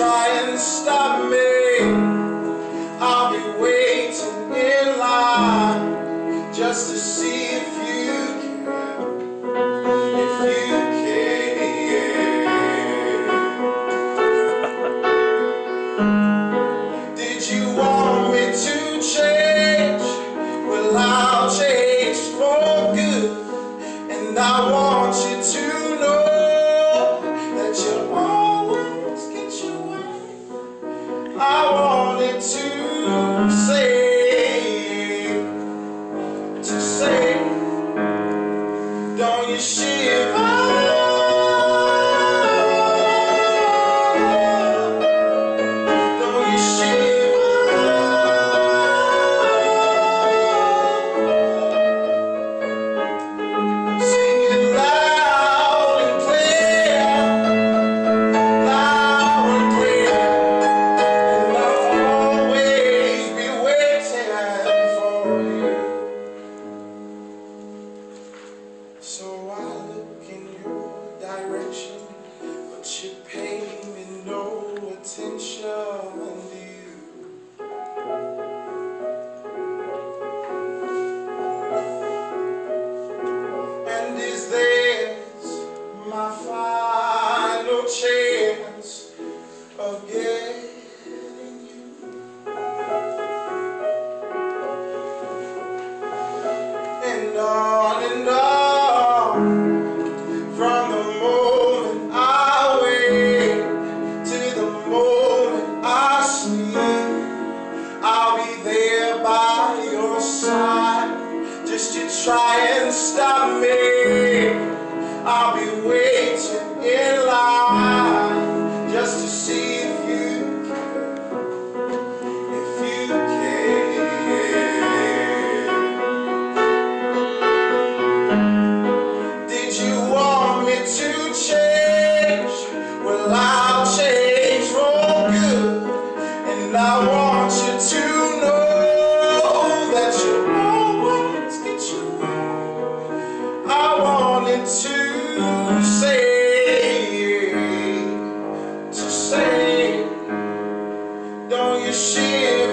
try and stop me I'll be waiting in line just to see. I wanted to. chance of getting you. And on and on, from the moment I wake to the moment I sleep, I'll be there by your side just to try and stop me. I'll be waiting in line. to say, to say, don't you see?